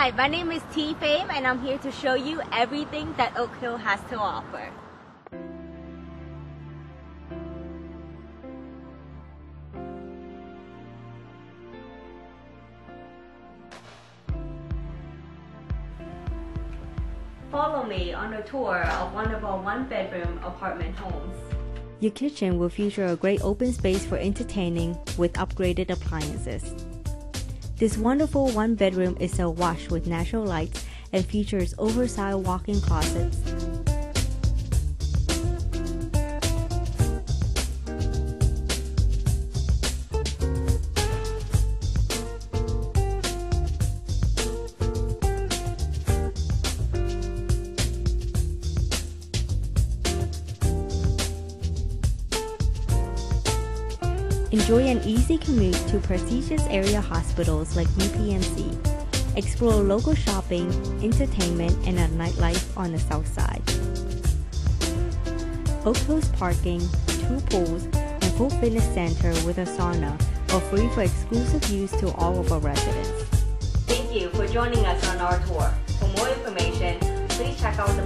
Hi, my name is T Fame and I'm here to show you everything that Oak Hill has to offer. Follow me on a tour of one of our one bedroom apartment homes. Your kitchen will feature a great open space for entertaining with upgraded appliances. This wonderful one bedroom is awash with natural lights and features oversized walk-in closets. Enjoy an easy commute to prestigious area hospitals like UPMC. Explore local shopping, entertainment, and a nightlife on the south side. Oak Hills parking, two pools, and full fitness center with a sauna are free for exclusive use to all of our residents. Thank you for joining us on our tour. For more information, please check out the